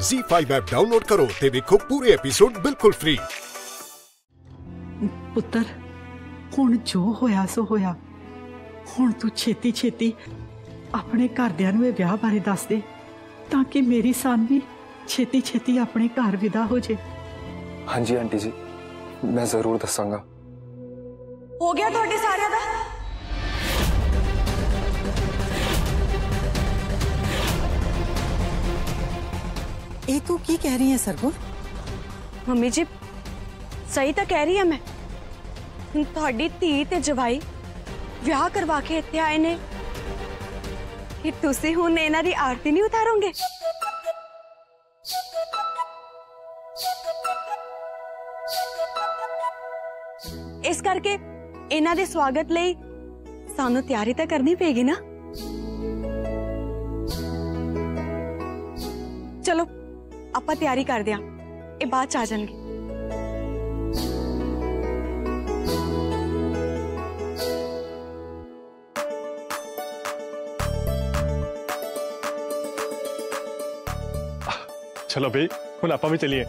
Z5 app download ਕਰੋ ਤੇ ਵੇਖੋ ਪੂਰੇ ਐਪੀਸੋਡ ਬਿਲਕੁਲ ਫ੍ਰੀ ਪੁੱਤਰ ਹੁਣ ਜੋ ਹੋਇਆ ਸੋ ਹੋਇਆ ਹੁਣ ਤੂੰ ਛੇਤੀ ਛੇਤੀ ਆਪਣੇ ਘਰਦਿਆਂ ਨੂੰ ਇਹ ਵਿਆਹ ਬਾਰੇ ਦੱਸ ਦੇ ਤਾਂ ਕਿ ਮੇਰੀ ਸਾਨਵੀ ਛੇਤੀ ਛੇਤੀ ਆਪਣੇ ਘਰ ਵਿਦਾ ਹੋ ਜੇ ਹਾਂਜੀ ਆਂਟੀ ਜੀ ਮੈਂ ਜ਼ਰੂਰ ਦੱਸਾਂਗਾ ਹੋ ਗਿਆ ਤੁਹਾਡੇ ਸਾਰਿਆਂ ਦਾ ਇਹ ਤੂੰ ਕੀ ਕਹਿ ਰਹੀ ਹੈ ਸਰਗੁਣ ਮੰਮੀ ਜੀ ਸਹੀ ਤਾਂ ਕਹਿ ਰਹੀ ਆ ਮੈਂ ਹੁਣ ਤੁਹਾਡੀ ਧੀ ਤੇ ਜਵਾਈ ਵਿਆਹ ਕਰਵਾ ਕੇ ਇੱਥੇ ਆਏ ਨੇ ਕਿ ਤੁਸੀਂ ਹੁਣ ਇਹਨਾਂ ਦੀ ਆਰਤੀ ਨਹੀਂ ਉਤਾਰੋਗੇ ਇਸ ਕਰਕੇ ਇਹਨਾਂ ਦੇ ਸਵਾਗਤ ਲਈ ਸਾਨੂੰ ਤਿਆਰੀ ਤਾਂ ਕਰਨੀ ਪਏਗੀ ਨਾ ਚਲੋ ਆਪਾਂ ਤਿਆਰੀ ਕਰਦੇ ਆਂ ਇਹ ਬਾਅਦ ਚ ਆ ਜਾਣਗੇ चलो भाई ਹੁਣ ਆਪਾਂ ਵੀ ਚਲੀਏ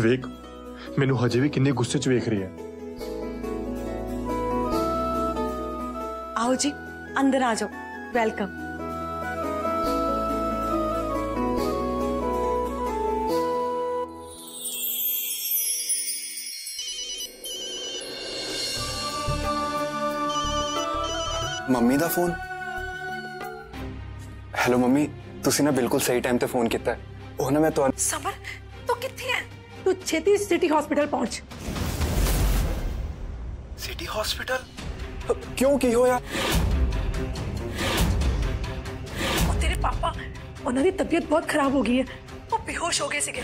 ਵੇਖ ਮੈਨੂੰ ਹਜੇ ਵੀ ਕਿੰਨੇ ਗੁੱਸੇ 'ਚ ਵੇਖ ਰਹੀ ਹੈ आओ जी अंदर आ जाओ वेलकम ਮੰਮੀ ਦਾ ਫੋਨ ਹੈਲੋ ਮੰਮੀ ਤੁਸੀਂ ਨਾ ਬਿਲਕੁਲ ਸਹੀ ਟਾਈਮ ਤੇ ਫੋਨ ਕੀਤਾ ਹੈ। ਉਹ ਨਾ ਮੈਂ ਤੁਹਾਨੂੰ ਸਮਰ ਤੂੰ ਕਿੱਥੇ ਹੈ ਤੂੰ ਛੇਤੀ ਸਿਟੀ ਹਸਪੀਟਲ ਪਹੁੰਚ ਸਿਟੀ ਹਸਪੀਟਲ ਕਿਉਂ ਕੀ ਹੋਇਆ ਉਹ ਤੇਰੇ ਪਾਪਾ ਉਹਨਾਂ ਦੀ ਤਬੀਅਤ ਬਹੁਤ ਖਰਾਬ ਹੋ ਗਈ ਹੈ ਉਹ ਬੇਹੋਸ਼ ਹੋ ਗਏ ਸੀਗੇ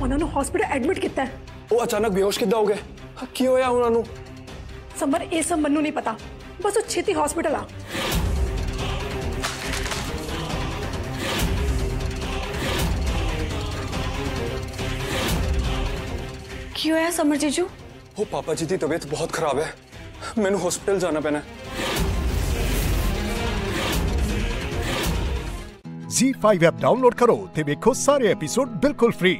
ਉਹਨਾਂ ਨੂੰ ਹਸਪੀਟਲ ਐਡਮਿਟ ਕੀਤਾ ਹੈ ਉਹ ਅਚਾਨਕ ਬੇਹੋਸ਼ ਕਿੱਦਾਂ ਹੋ ਗਏ ਕੀ ਹੋਇਆ ਉਹਨਾਂ ਨੂੰ ਸਮਰ ਇਹ ਸਭ ਮੈਨੂੰ ਨਹੀਂ ਪਤਾ ਬਸ ਉਹ ਛੇਤੀ ਹਸਪੀਟਲ ਆ क्यों है समर जीजू? वो पापा जी की तबीयत बहुत खराब है। मैंने हॉस्पिटल जाना पैना जी फाइव ऐप डाउनलोड करो तो देखो सारे एपिसोड बिल्कुल फ्री